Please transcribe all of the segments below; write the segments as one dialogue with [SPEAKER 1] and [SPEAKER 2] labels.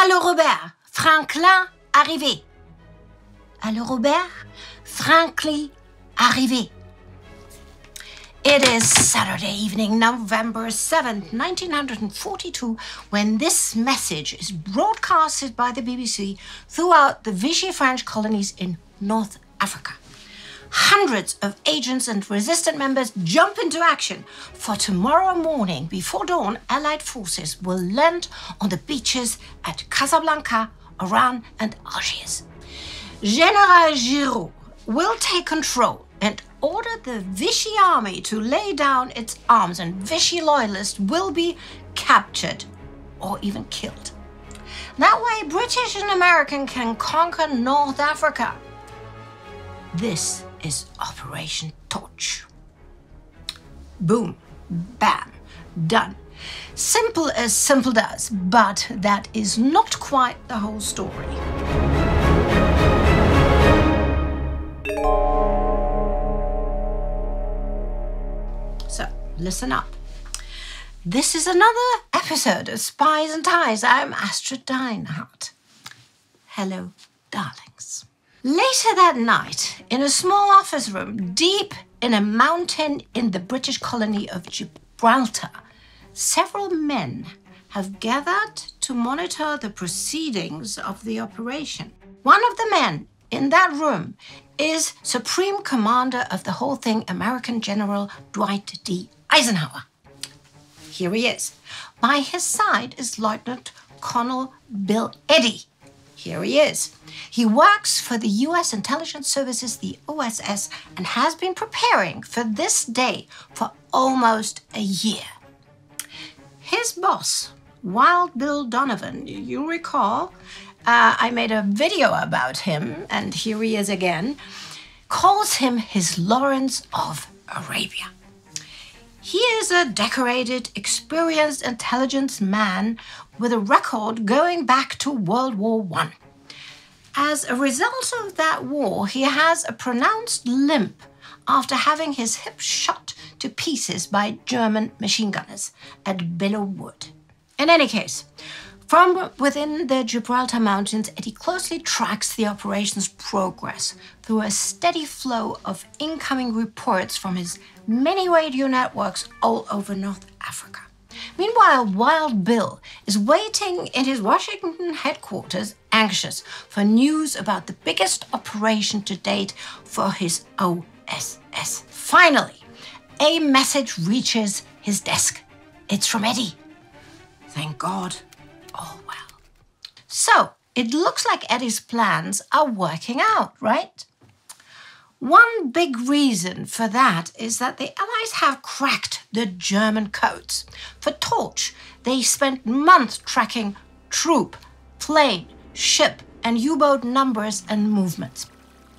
[SPEAKER 1] Allô Robert, Franklin arrivé. Allô Robert, Franklin arrivé. It is Saturday evening, November 7th, 1942, when this message is broadcasted by the BBC throughout the Vichy French colonies in North Africa. Hundreds of agents and resistant members jump into action, for tomorrow morning, before dawn, Allied forces will land on the beaches at Casablanca, Oran, and Algiers. General Giraud will take control and order the Vichy army to lay down its arms, and Vichy loyalists will be captured or even killed. That way, British and American can conquer North Africa. This is Operation Torch. Boom, bam, done. Simple as simple does, but that is not quite the whole story. So, listen up. This is another episode of Spies and Ties. I'm Astrid Deinhard. Hello, darlings. Later that night, in a small office room deep in a mountain in the British colony of Gibraltar, several men have gathered to monitor the proceedings of the operation. One of the men in that room is Supreme Commander of the whole thing, American General Dwight D. Eisenhower. Here he is. By his side is Lieutenant Colonel Bill Eddy. Here he is. He works for the US Intelligence Services, the OSS, and has been preparing for this day for almost a year. His boss, Wild Bill Donovan, you recall, uh, I made a video about him, and here he is again, calls him his Lawrence of Arabia. He is a decorated, experienced intelligence man with a record going back to World War I. As a result of that war, he has a pronounced limp after having his hip shot to pieces by German machine gunners at Belleau Wood. In any case, from within the Gibraltar Mountains, Eddy closely tracks the operation's progress through a steady flow of incoming reports from his many radio networks all over North Africa. Meanwhile, Wild Bill is waiting in his Washington headquarters, anxious for news about the biggest operation to date for his OSS. Finally, a message reaches his desk. It's from Eddy. Thank God all well. So it looks like Eddy's plans are working out, right? One big reason for that is that the Allies have cracked the German codes. For Torch, they spent months tracking troop, plane, ship, and U boat numbers and movements.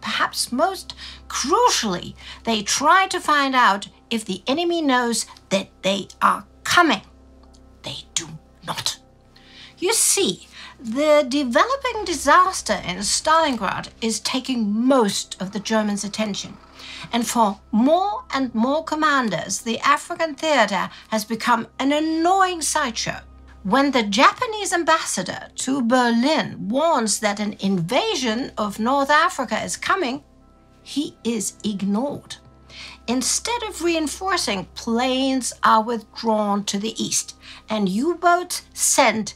[SPEAKER 1] Perhaps most crucially, they try to find out if the enemy knows that they are coming. They do not. You see, the developing disaster in Stalingrad is taking most of the Germans' attention. And for more and more commanders, the African theater has become an annoying sideshow. When the Japanese ambassador to Berlin warns that an invasion of North Africa is coming, he is ignored. Instead of reinforcing, planes are withdrawn to the east and U boats sent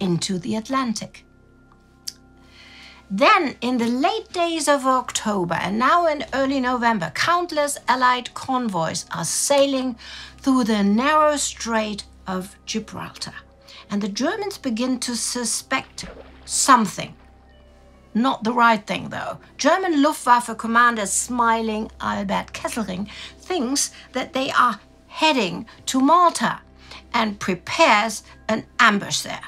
[SPEAKER 1] into the Atlantic. Then, in the late days of October and now in early November, countless Allied convoys are sailing through the narrow Strait of Gibraltar. And the Germans begin to suspect something. Not the right thing, though. German Luftwaffe commander smiling Albert Kesselring thinks that they are heading to Malta and prepares an ambush there.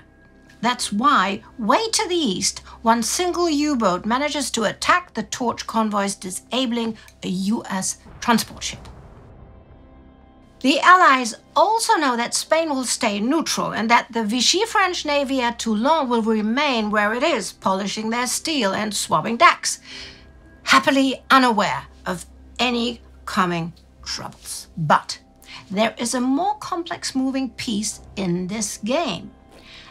[SPEAKER 1] That's why, way to the east, one single U boat manages to attack the torch convoys, disabling a US transport ship. The Allies also know that Spain will stay neutral and that the Vichy French Navy at Toulon will remain where it is, polishing their steel and swabbing decks, happily unaware of any coming troubles. But there is a more complex moving piece in this game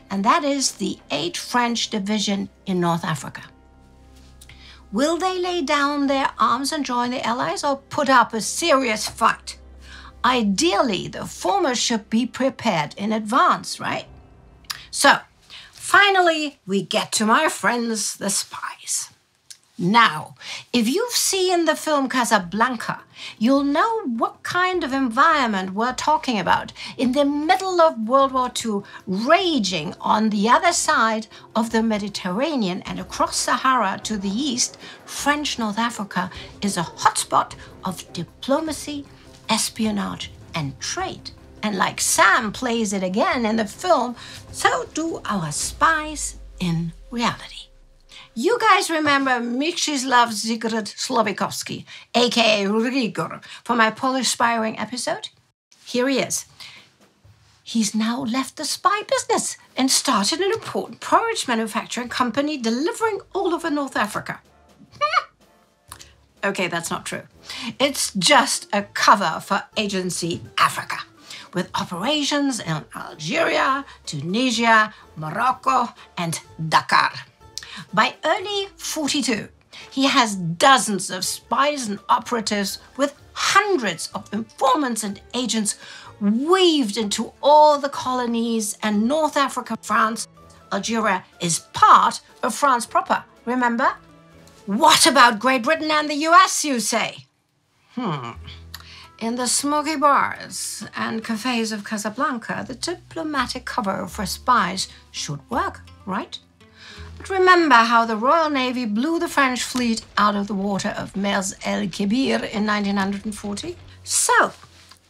[SPEAKER 1] and that is the 8th French Division in North Africa. Will they lay down their arms and join the Allies or put up a serious fight? Ideally, the former should be prepared in advance, right? So, finally, we get to my friends, the spies. Now, if you've seen the film Casablanca, you'll know what kind of environment we're talking about. In the middle of World War II, raging on the other side of the Mediterranean and across Sahara to the east, French North Africa is a hotspot of diplomacy, espionage, and trade. And like Sam plays it again in the film, so do our spies in reality. You guys remember Mieczysław Zygmunt Slowikowski, aka Rygor, from my Polish spying episode? Here he is. He's now left the spy business and started an important porridge manufacturing company delivering all over North Africa. Hmm. okay, that's not true. It's just a cover for Agency Africa with operations in Algeria, Tunisia, Morocco, and Dakar. By early 42, he has dozens of spies and operatives with hundreds of informants and agents weaved into all the colonies and North Africa, France. Algeria is part of France proper, remember? What about Great Britain and the US, you say? Hmm. In the smoky bars and cafes of Casablanca, the diplomatic cover for spies should work, right? Remember how the Royal Navy blew the French fleet out of the water of Mers el Kebir in 1940? So,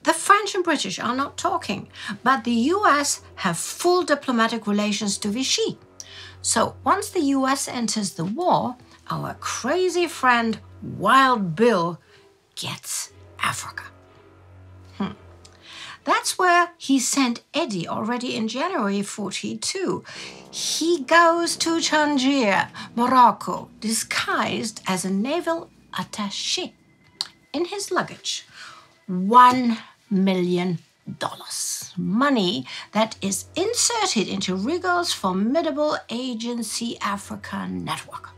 [SPEAKER 1] the French and British are not talking, but the US have full diplomatic relations to Vichy. So, once the US enters the war, our crazy friend Wild Bill gets Africa. That's where he sent Eddy already in January 42. He goes to Tangier, Morocco, disguised as a naval attaché. In his luggage, one million dollars. Money that is inserted into Rygor's formidable Agency Africa network.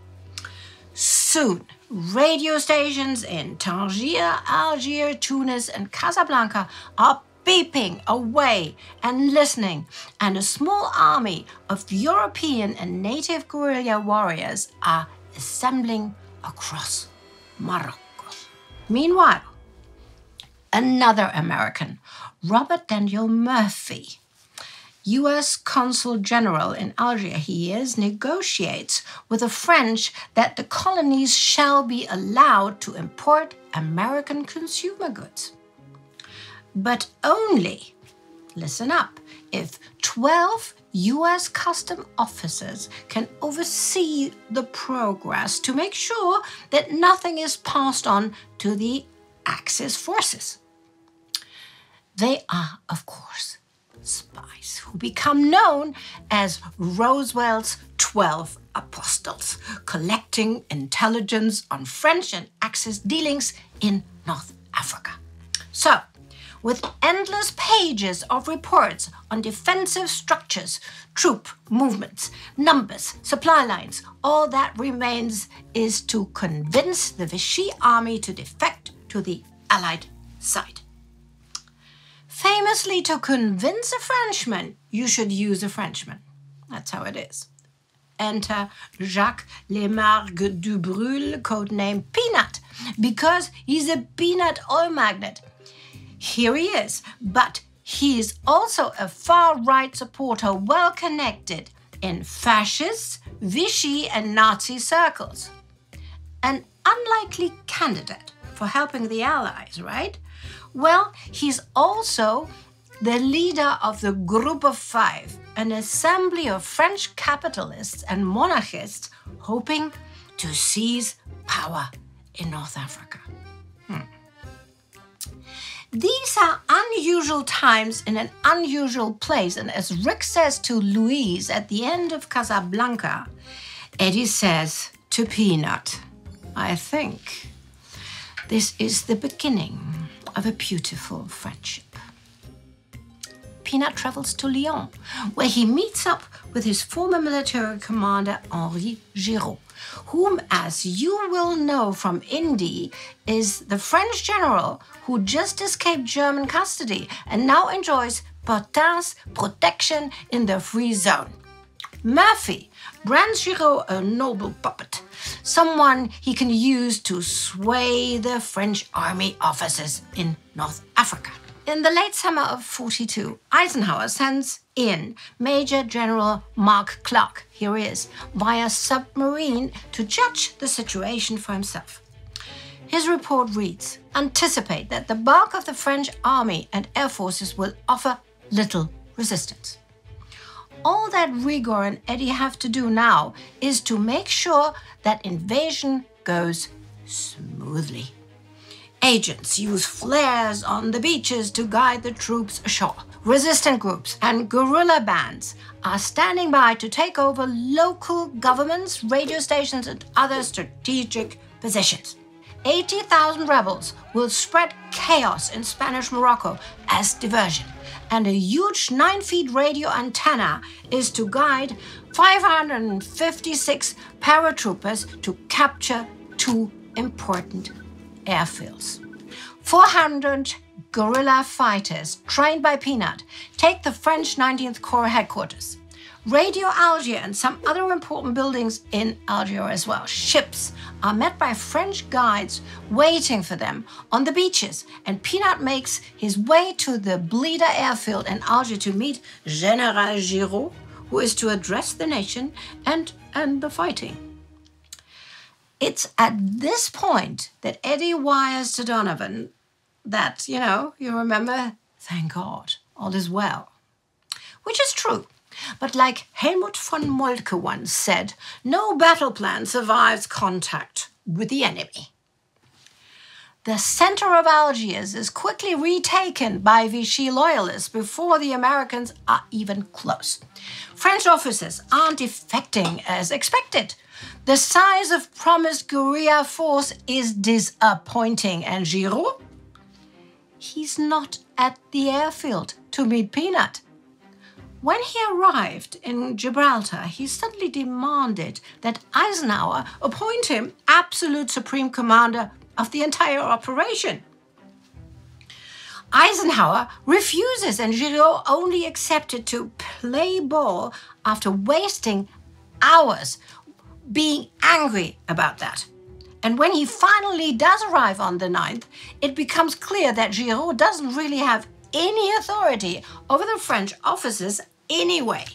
[SPEAKER 1] Soon, radio stations in Tangier, Algiers, Tunis, and Casablanca are beeping away and listening, and a small army of European and native guerrilla warriors are assembling across Morocco. Meanwhile, another American, Robert Daniel Murphy, US Consul General in Algiers, he is, negotiates with the French that the colonies shall be allowed to import American consumer goods but only, listen up, if 12 US custom officers can oversee the progress to make sure that nothing is passed on to the Axis forces. They are, of course, spies who become known as Roosevelt's 12 apostles, collecting intelligence on French and Axis dealings in North Africa. So, with endless pages of reports on defensive structures, troop movements, numbers, supply lines. All that remains is to convince the Vichy army to defect to the Allied side. Famously, to convince a Frenchman, you should use a Frenchman. That's how it is. Enter Jacques Lemaigre-Dubreuil, codenamed Peanut, because he's a peanut oil magnet here he is, but he is also a far right supporter, well connected in fascist, Vichy, and Nazi circles. An unlikely candidate for helping the Allies, right? Well, he's also the leader of the Group of Five, an assembly of French capitalists and monarchists hoping to seize power in North Africa. These are unusual times in an unusual place. And as Rick says to Louise at the end of Casablanca, Eddy says to Peanut, I think this is the beginning of a beautiful friendship. Peanut travels to Lyon, where he meets up with his former military commander Henri Giraud, whom, as you will know from Indy, is the French general who just escaped German custody and now enjoys Pétain's protection in the free zone. Murphy brands Giraud a noble puppet, someone he can use to sway the French army officers in North Africa. In the late summer of 42, Eisenhower sends in Major General Mark Clark, here he is, via submarine to judge the situation for himself. His report reads Anticipate that the bulk of the French army and air forces will offer little resistance. All that Rygor and Eddy have to do now is to make sure that invasion goes smoothly. Agents use flares on the beaches to guide the troops ashore. Resistant groups and guerrilla bands are standing by to take over local governments, radio stations, and other strategic positions. 80,000 rebels will spread chaos in Spanish Morocco as diversion and a huge 9 feet radio antenna is to guide 556 paratroopers to capture two important airfields. 400 guerrilla fighters trained by Peanut take the French 19th Corps headquarters. Radio Algiers and some other important buildings in Algiers as well. Ships are met by French guides waiting for them on the beaches, and Peanut makes his way to the Blida airfield in Algiers to meet General Giraud, who is to address the nation and end the fighting. It's at this point that Eddy wires to Donovan that, you know, you remember, thank God, all is well. Which is true. But like Helmut von Moltke once said, no battle plan survives contact with the enemy. The center of Algiers is quickly retaken by Vichy loyalists before the Americans are even close. French officers aren't defecting as expected. The size of promised guerrilla force is disappointing, and Giraud? He's not at the airfield to meet Peanut. When he arrived in Gibraltar, he suddenly demanded that Eisenhower appoint him absolute supreme commander of the entire operation. Eisenhower refuses, and Giraud only accepted to play ball after wasting hours being angry about that. And when he finally does arrive on the 9th, it becomes clear that Giraud doesn't really have any authority over the French officers anyway.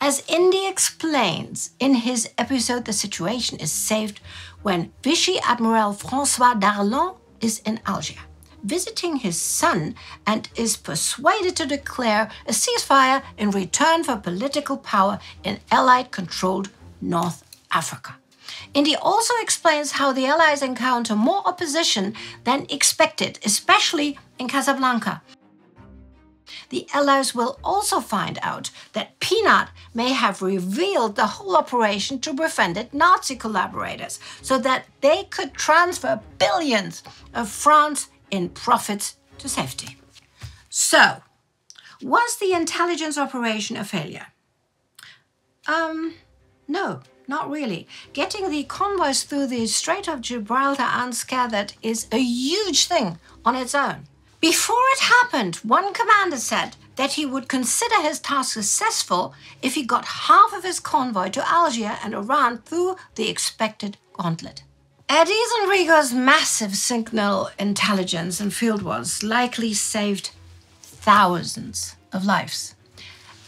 [SPEAKER 1] As Indy explains in his episode, the situation is saved when Vichy Admiral Francois Darlan is in Algiers, visiting his son, and is persuaded to declare a ceasefire in return for political power in Allied controlled North Africa. Indy also explains how the Allies encounter more opposition than expected, especially in Casablanca. The Allies will also find out that Peanut may have revealed the whole operation to befriended Nazi collaborators so that they could transfer billions of France in profits to safety. So, was the intelligence operation a failure? Um, no. Not really. Getting the convoys through the Strait of Gibraltar unscathed is a huge thing on its own. Before it happened, one commander said that he would consider his task successful if he got half of his convoy to Algiers and Oran through the expected gauntlet. Eddy's and Rygor's massive signal intelligence and field was likely saved thousands of lives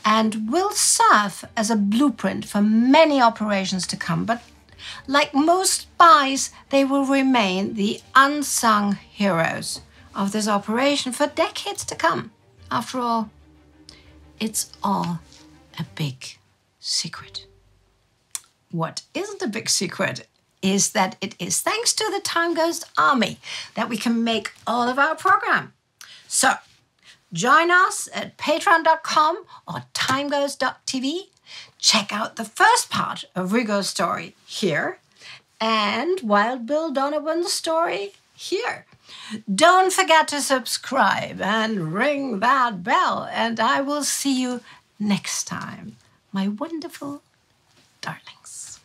[SPEAKER 1] and will serve as a blueprint for many operations to come. But like most spies, they will remain the unsung heroes of this operation for decades to come. After all, it's all a big secret. What isn't a big secret is that it is thanks to the TimeGhost Army that we can make all of our program. So, Join us at patreon.com or timeghost.tv. Check out the first part of Rygor's story here and Wild Bill Donovan's story here. Don't forget to subscribe and ring that bell, and I will see you next time, my wonderful darlings.